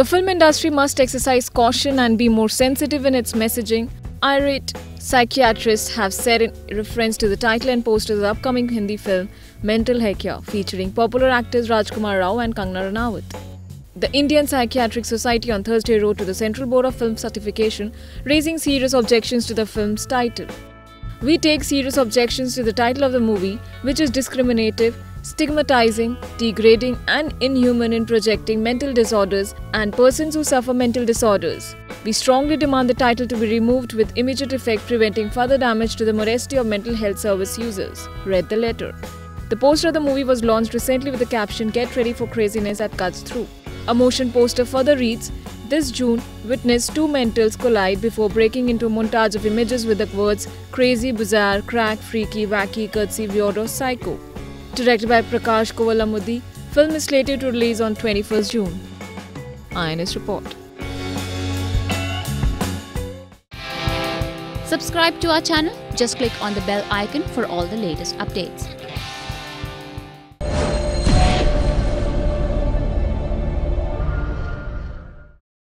The film industry must exercise caution and be more sensitive in its messaging, irate psychiatrists have said in reference to the title and poster of the upcoming Hindi film Mental Hai Kya, featuring popular actors Rajkummar Rao and Kangana Ranaut. The Indian Psychiatric Society on Thursday wrote to the Central Board of Film Certification, raising serious objections to the film's title. We take serious objections to the title of the movie, which is discriminative, stigmatizing, degrading, and inhuman in projecting mental disorders and persons who suffer mental disorders. We strongly demand the title to be removed with immediate effect, preventing further damage to the modesty of mental health service users. Read the letter. The poster of the movie was launched recently with the caption Get ready for craziness that cuts through. A motion poster further reads This June witness two mentals collide before breaking into a montage of images with the words crazy, bizarre, crack, freaky, wacky, curtsy, weird, or psycho. Directed by Prakash Kovelamudi, film is slated to release on 21st June. IANS report. Subscribe to our channel. Just click on the bell icon for all the latest updates.